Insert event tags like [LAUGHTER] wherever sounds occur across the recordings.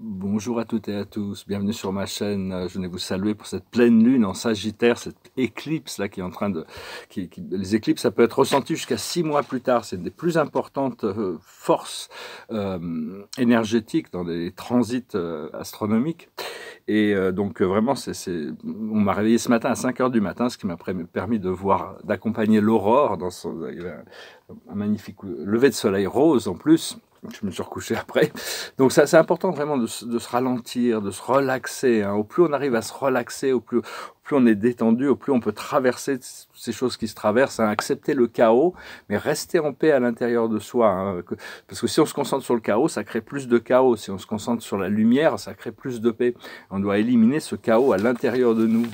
Bonjour à toutes et à tous, bienvenue sur ma chaîne. Je venais vous saluer pour cette pleine lune en Sagittaire, cette éclipse là qui est en train de, qui, les éclipses ça peut être ressenti jusqu'à six mois plus tard. C'est une des plus importantes euh, forces euh, énergétiques dans les transits euh, astronomiques. Et donc vraiment, on m'a réveillé ce matin à 5 heures du matin, ce qui m'a permis de voir, d'accompagner l'aurore dans son, un magnifique lever de soleil rose en plus je me suis recouché après. Donc ça, c'est important vraiment de, se ralentir, de se relaxer. Hein. Au plus on arrive à se relaxer, au plus, on est détendu, au plus on peut traverser ces choses qui se traversent, hein. accepter le chaos, mais rester en paix à l'intérieur de soi. Hein. Parce que si on se concentre sur le chaos, ça crée plus de chaos. Si on se concentre sur la lumière, ça crée plus de paix. On doit éliminer ce chaos à l'intérieur de nous.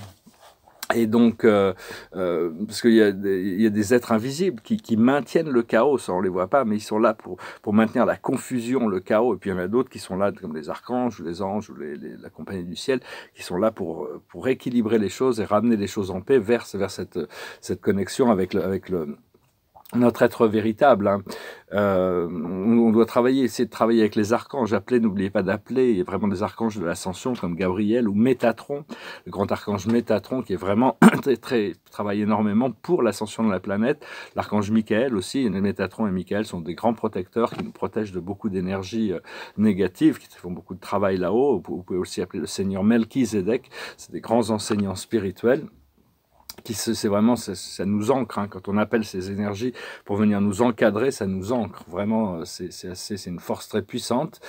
Et donc, euh, euh, parce qu'il y, y, a des êtres invisibles qui, qui, maintiennent le chaos, ça on les voit pas, mais ils sont là pour, pour maintenir la confusion, le chaos. Et puis il y en a d'autres qui sont là, comme les archanges ou les anges ou les, la compagnie du ciel, qui sont là pour, pour équilibrer les choses et ramener les choses en paix vers, vers cette, cette connexion avec le, avec le, notre être véritable. Hein. Euh, on doit travailler, essayer de travailler avec les archanges. Appelez, n'oubliez pas d'appeler. Il y a vraiment des archanges de l'ascension comme Gabriel ou Métatron, le grand archange Métatron qui est vraiment [CLEARS THROAT] très, très travaille énormément pour l'ascension de la planète. L'archange Michael aussi, Métatron et Michael sont des grands protecteurs qui nous protègent de beaucoup d'énergie euh, négative, qui font beaucoup de travail là-haut. Vous pouvez aussi appeler le Seigneur Melchizedek. C'est des grands enseignants spirituels c'est vraiment, ça, nous ancre. Hein. Quand on appelle ces énergies pour venir nous encadrer, ça nous ancre. Vraiment, euh, c'est assez, c'est une force très puissante.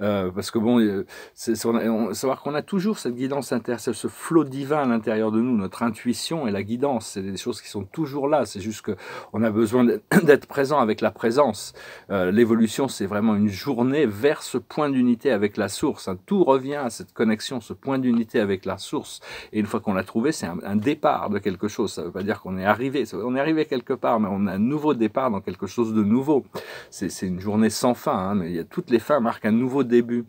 Euh, parce que bon, euh, c'est savoir qu'on a toujours cette guidance intérieure, ce flot divin à l'intérieur de nous, notre intuition et la guidance. C'est des choses qui sont toujours là. C'est juste que on a besoin [COUGHS] d'être présent avec la présence. Euh, L'évolution, c'est vraiment une journée vers ce point d'unité avec la source. Hein. Tout revient à cette connexion, ce point d'unité avec la source. Et une fois qu'on l'a trouvé, c'est un, un départ de quelque chose. Ça ne veut pas dire qu'on est arrivé. On est arrivé quelque part, mais on a un nouveau départ dans quelque chose de nouveau. C'est une journée sans fin, hein, mais il y a, toutes les fins marquent un nouveau début.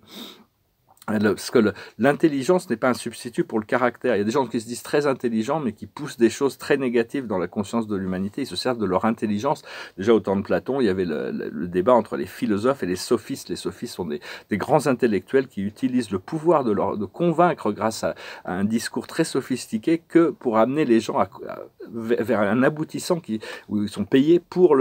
Parce que l'intelligence n'est pas un substitut pour le caractère. Il y a des gens qui se disent très intelligents, mais qui poussent des choses très négatives dans la conscience de l'humanité. Ils se servent de leur intelligence. Déjà, au temps de Platon, il y avait le, débat entre les philosophes et les sophistes. Les sophistes sont des, grands intellectuels qui utilisent le pouvoir de, convaincre grâce à, un discours très sophistiqué que pour amener les gens vers un aboutissant qui, où ils sont payés pour,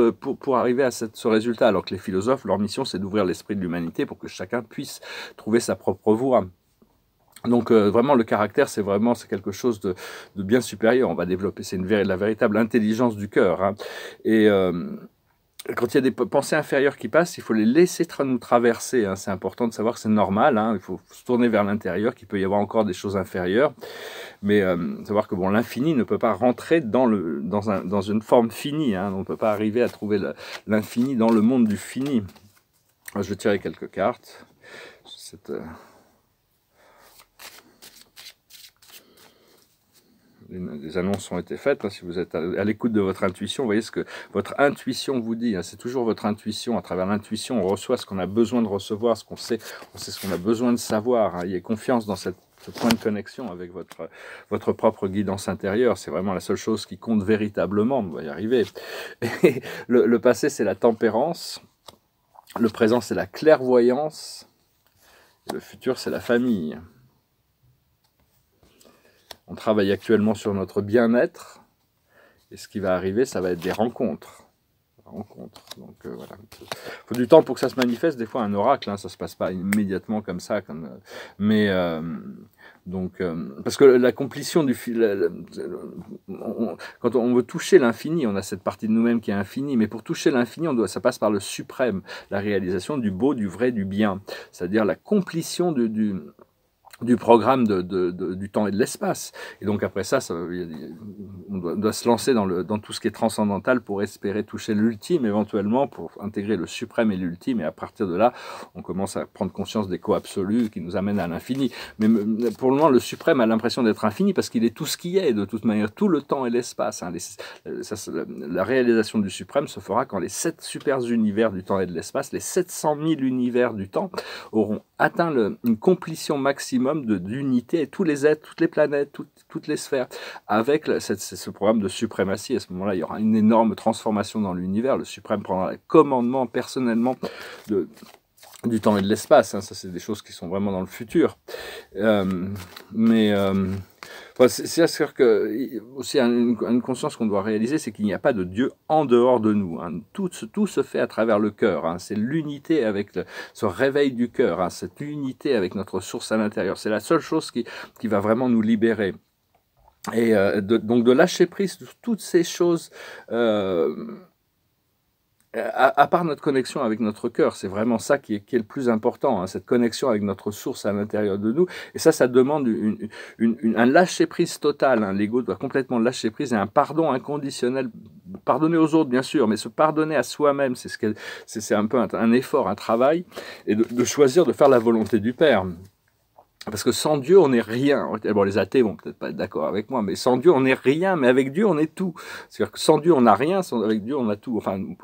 arriver à ce résultat. Alors que les philosophes, leur mission, c'est d'ouvrir l'esprit de l'humanité pour que chacun puisse trouver sa propre donc euh, vraiment le caractère c'est vraiment c'est quelque chose de, bien supérieur. On va développer c'est une la véritable intelligence du cœur. Hein. Et euh, quand il y a des pensées inférieures qui passent, il faut les laisser nous traverser. Hein. C'est important de savoir que c'est normal. Hein. Il faut se tourner vers l'intérieur, qu'il peut y avoir encore des choses inférieures. Mais euh, savoir que bon, l'infini ne peut pas rentrer dans, le, dans, un, dans une forme finie. On ne peut pas arriver à trouver l'infini dans le monde du fini. Je vais tirer quelques cartes. Les annonces ont été faites. Hein, si vous êtes à, l'écoute de votre intuition, voyez ce que votre intuition vous dit. Hein, c'est toujours votre intuition. À travers l'intuition, on reçoit ce qu'on a besoin de recevoir, ce qu'on sait, on sait ce qu'on a besoin de savoir. Hein. Ayez confiance dans ce point de connexion avec votre, votre propre guidance intérieure. C'est vraiment la seule chose qui compte véritablement. On va y arriver. le passé, c'est la tempérance. Le présent, c'est la clairvoyance. le futur, c'est la famille. On travaille actuellement sur notre bien-être. Et ce qui va arriver, ça va être des rencontres. rencontres. Donc euh, voilà. Il faut du temps pour que ça se manifeste. Des fois, un oracle, hein, ça se passe pas immédiatement comme ça. Comme, euh, mais euh, donc, parce que la complétion du quand on veut toucher l'infini, on a cette partie de nous-mêmes qui est infinie. Mais pour toucher l'infini, on doit, ça passe par le suprême, la réalisation du beau, du vrai, du bien. C'est-à-dire la complétion du du programme de, de, du temps et de l'espace. Et donc après ça, ça on doit, se lancer dans, le, dans tout ce qui est transcendantal pour espérer toucher l'ultime éventuellement, pour intégrer le suprême et l'ultime. Et à partir de là, on commence à prendre conscience des co-absolus qui nous amènent à l'infini. Mais pour le moment, le suprême a l'impression d'être infini parce qu'il est tout ce qui est, de toute manière, tout le temps et l'espace. Hein. la réalisation du suprême se fera quand les sept super univers du temps et de l'espace, les 700 000 univers du temps, auront atteint le, une complétion maximum d'unité, tous les êtres, toutes les planètes, toutes, les sphères, avec ce programme de suprématie. À ce moment-là, il y aura une énorme transformation dans l'univers. Le suprême prendra le commandement personnellement de du temps et de l'espace. Hein. Ça, c'est des choses qui sont vraiment dans le futur. Euh, mais euh, c'est sûr que aussi une, une conscience qu'on doit réaliser, c'est qu'il n'y a pas de Dieu en dehors de nous. Hein. Tout, tout, se fait à travers le cœur. Hein. C'est l'unité avec le, ce réveil du cœur, hein. cette unité avec notre source à l'intérieur. C'est la seule chose qui, qui va vraiment nous libérer. Et euh, donc de lâcher prise de toutes ces choses euh, à, part notre connexion avec notre cœur, c'est vraiment ça qui est, le plus important, hein, cette connexion avec notre source à l'intérieur de nous. Et ça, ça demande un lâcher-prise total. Hein. L'ego doit complètement lâcher prise et un pardon inconditionnel. Pardonner aux autres, bien sûr, mais se pardonner à soi-même, c'est ce c'est un peu un, effort, un travail, et de choisir de faire la volonté du Père. Parce que sans Dieu, on n'est rien. Bon, les athées vont peut-être pas être d'accord avec moi, mais sans Dieu, on n'est rien, mais avec Dieu, on est tout. C'est-à-dire que sans Dieu, on n'a rien, avec Dieu, on a tout. Enfin, on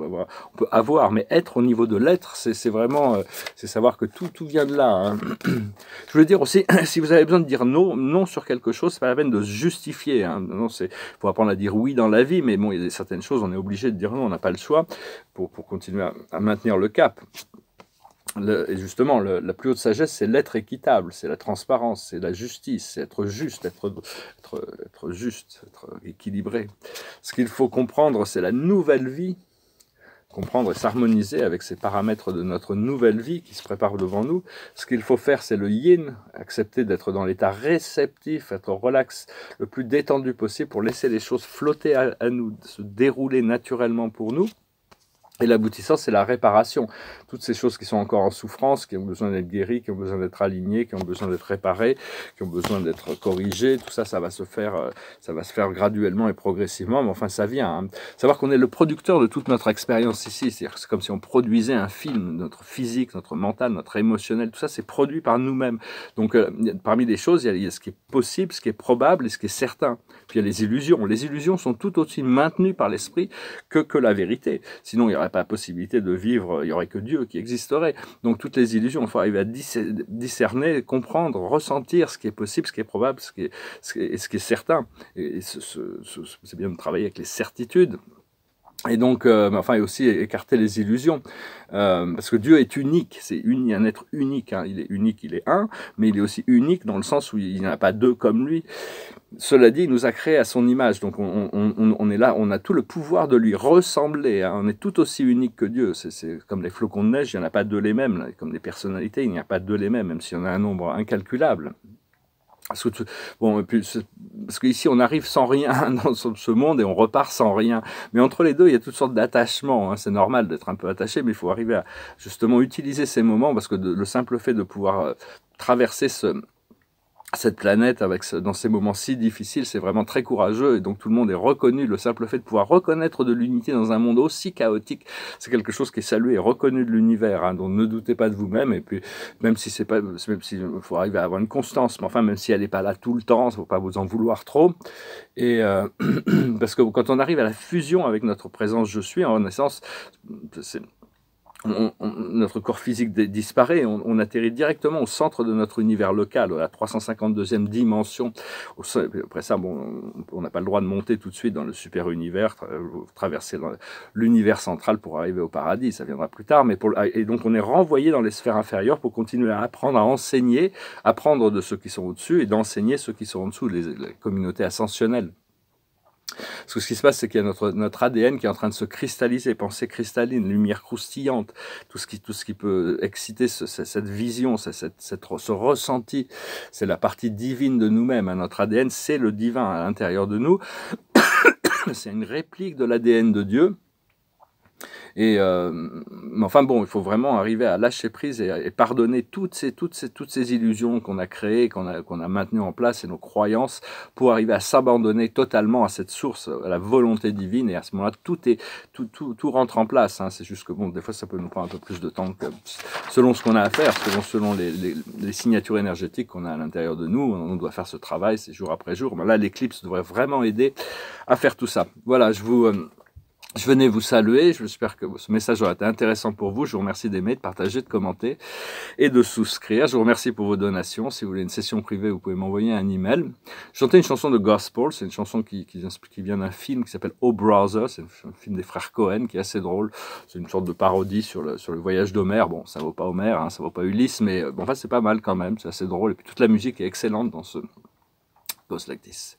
peut avoir, mais être au niveau de l'être, c'est vraiment, euh, c'est savoir que tout, tout vient de là. Hein. [CLEARS THROAT] Je veux dire aussi, [CLEARS THROAT] si vous avez besoin de dire non, non sur quelque chose, c'est pas la peine de se justifier. Hein. Non, c'est, faut apprendre à dire oui dans la vie, mais bon, il y a certaines choses, on est obligé de dire non, on n'a pas le choix pour, pour continuer à maintenir le cap et justement, la plus haute sagesse, c'est l'être équitable, c'est la transparence, c'est la justice, c'est être juste, être, être, juste, être équilibré. Ce qu'il faut comprendre, c'est la nouvelle vie, comprendre et s'harmoniser avec ces paramètres de notre nouvelle vie qui se prépare devant nous. Ce qu'il faut faire, c'est le yin, accepter d'être dans l'état réceptif, être relax, le plus détendu possible pour laisser les choses flotter à nous, se dérouler naturellement pour nous. Et l'aboutissant, c'est la réparation. Toutes ces choses qui sont encore en souffrance, qui ont besoin d'être guéries, qui ont besoin d'être alignées, qui ont besoin d'être réparées, qui ont besoin d'être corrigées, tout ça, ça va se faire, euh, ça va se faire graduellement et progressivement. Mais enfin, ça vient. Hein. Savoir qu'on est le producteur de toute notre expérience ici. C'est comme si on produisait un film. Notre physique, notre mental, notre émotionnel, tout ça, c'est produit par nous-mêmes. Donc, euh, parmi les choses, il y, a, ce qui est possible, ce qui est probable et ce qui est certain. Puis il y a les illusions. Les illusions sont tout aussi maintenues par l'esprit que, que la vérité. Sinon, il y pas la possibilité de vivre, il n'y aurait que Dieu qui existerait. Donc toutes les illusions, il faut arriver à discerner, comprendre, ressentir ce qui est possible, ce qui est probable, ce qui est, ce qui est, certain. Et c'est bien de travailler avec les certitudes, et donc, euh, enfin, et aussi écarter les illusions, euh, parce que Dieu est unique, c'est un être unique, hein. il est unique, il est un, mais il est aussi unique dans le sens où il n'y en a pas deux comme lui. Cela dit, il nous a créé à son image, donc on, on, on est là, on a tout le pouvoir de lui ressembler, hein. on est tout aussi unique que Dieu, c'est comme les flocons de neige, il n'y en a pas deux les mêmes, comme les personnalités, il n'y a pas deux les mêmes, même s'il y en a un nombre incalculable. Parce que, bon, parce qu'ici, on arrive sans rien [LAUGHS] dans ce monde et on repart sans rien. Mais entre les deux, il y a toutes sortes d'attachements. Hein. C'est normal d'être un peu attaché, mais il faut arriver à justement utiliser ces moments parce que le simple fait de pouvoir euh, traverser ce, cette planète dans ces moments si difficiles, c'est vraiment très courageux et donc tout le monde est reconnu. Le simple fait de pouvoir reconnaître de l'unité dans un monde aussi chaotique, c'est quelque chose qui est salué et reconnu de l'univers. Hein, donc ne doutez pas de vous-même et puis même si c'est pas, même si faut arriver à avoir une constance, mais enfin même si elle n'est pas là tout le temps, faut pas vous en vouloir trop. Et euh, [CLEARS THROAT] parce que quand on arrive à la fusion avec notre présence, je suis en essence, c'est notre corps physique disparaît, on, atterrit directement au centre de notre univers local, à la 352e dimension. Après ça, bon, on n'a pas le droit de monter tout de suite dans le super univers, traverser l'univers central pour arriver au paradis, ça viendra plus tard. Mais pour, et donc on est renvoyé dans les sphères inférieures pour continuer à apprendre, à enseigner, apprendre de ceux qui sont au-dessus et d'enseigner ceux qui sont en dessous, les communautés ascensionnelles. Parce que ce qui se passe, c'est qu'il y a notre, ADN qui est en train de se cristalliser, pensée cristalline, lumière croustillante, tout ce qui, peut exciter cette vision, cette, ce ressenti. C'est la partie divine de nous-mêmes. Hein. Notre ADN, c'est le divin à l'intérieur de nous. [COUGHS] c'est une réplique de l'ADN de Dieu. Et euh, enfin bon, il faut vraiment arriver à lâcher prise et, pardonner toutes ces, toutes ces, toutes ces illusions qu'on a créées, qu'on a, qu'on a maintenues en place et nos croyances pour arriver à s'abandonner totalement à cette source, à la volonté divine. Et à ce moment-là, tout, est, tout, tout, tout rentre en place. Hein. C'est juste que bon, des fois, ça peut nous prendre un peu plus de temps que selon ce qu'on a à faire, selon, selon les, les, les signatures énergétiques qu'on a à l'intérieur de nous. On doit faire ce travail, c'est jour après jour. Mais là, l'éclipse devrait vraiment aider à faire tout ça. Voilà, je vous... Euh, Je venais vous saluer, j'espère que ce message aura été intéressant pour vous. Je vous remercie d'aimer, de partager, de commenter et de souscrire. Je vous remercie pour vos donations. Si vous voulez une session privée, vous pouvez m'envoyer un email. Je chantais une chanson de gospel, c'est une chanson qui, vient d'un film qui s'appelle Oh Brother, c'est un film des frères Cohen qui est assez drôle. C'est une sorte de parodie sur le, sur le voyage d'Homère. Bon, ça vaut pas Homère, hein, ça vaut pas Ulysse, mais euh, bon, enfin c'est pas mal quand même, c'est assez drôle. Et puis toute la musique est excellente dans ce Goes Like This.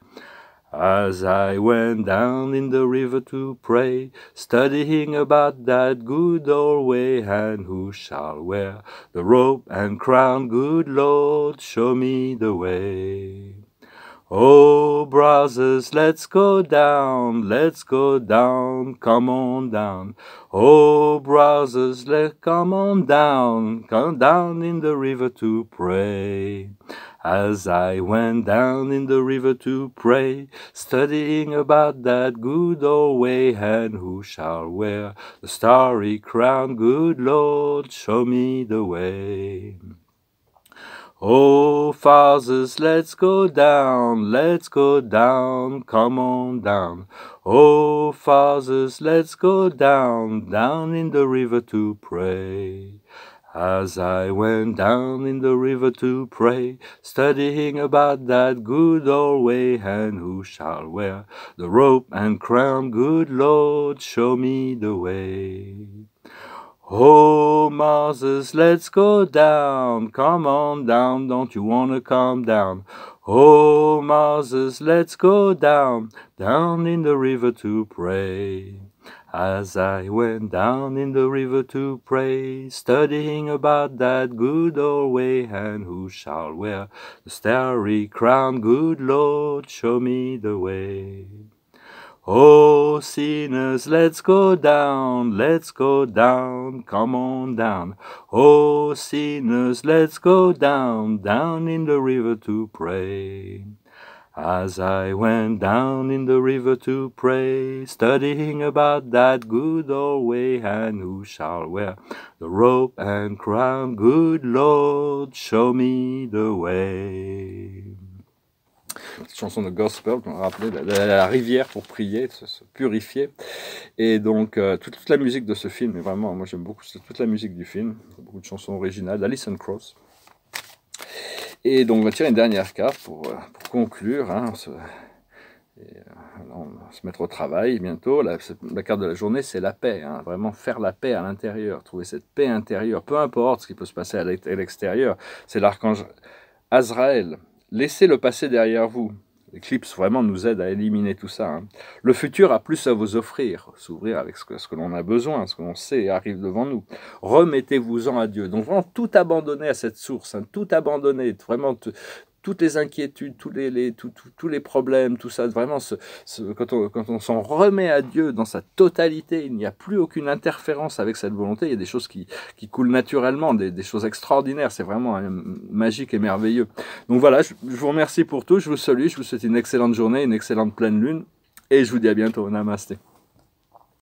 As I went down in the river to pray, studying about that good old way, and who shall wear the robe and crown, good Lord, show me the way. Oh, brothers, let's go down, let's go down, come on down. Oh, brothers, let's come on down, come down in the river to pray. As I went down in the river to pray, studying about that good old way, and who shall wear the starry crown, good Lord, show me the way. Oh, fathers, let's go down, let's go down, come on down. Oh, fathers, let's go down, down in the river to pray. As I went down in the river to pray, studying about that good old way, and who shall wear the rope and crown, good Lord, show me the way. Oh, Moses, let's go down. Come on down. Don't you want to come down? Oh, Moses, let's go down, down in the river to pray. As I went down in the river to pray, studying about that good old way, and who shall wear the starry crown, good Lord, show me the way. Oh, sinners, let's go down, let's go down, come on down. Oh, sinners, let's go down, down in the river to pray. As I went down in the river to pray, studying about that good old way, and who shall wear the robe and crown, good Lord, show me the way. Cette chanson de gospel qu'on rappelait, la, la, rivière pour prier, se, se purifier. Et donc, euh, toute, toute, la musique de ce film vraiment, moi j'aime beaucoup toute la musique du film, beaucoup de chansons originales, d'Alison Cross. Et donc, on va tirer une dernière carte pour, euh, conclure. Hein, se, et, euh, on va se mettre au travail bientôt. La, la carte de la journée, c'est la paix. Hein, vraiment faire la paix à l'intérieur, trouver cette paix intérieure, peu importe ce qui peut se passer à l'extérieur. C'est l'archange Azraël Laissez le passé derrière vous. L'éclipse vraiment nous aide à éliminer tout ça. Hein. Le futur a plus à vous offrir, s'ouvrir avec ce que, l'on a besoin, ce que l'on sait arrive devant nous. Remettez-vous-en à Dieu. Donc vraiment tout abandonner à cette source, hein, tout abandonner, vraiment toutes les inquiétudes, tous les, les tous les problèmes, tout ça, vraiment, ce, ce, quand on, quand on s'en remet à Dieu dans sa totalité, il n'y a plus aucune interférence avec cette volonté, il y a des choses qui, qui coulent naturellement, des, des choses extraordinaires, c'est vraiment hein, magique et merveilleux. Donc voilà, je, je, vous remercie pour tout, je vous salue, je vous souhaite une excellente journée, une excellente pleine lune, et je vous dis à bientôt, namasté.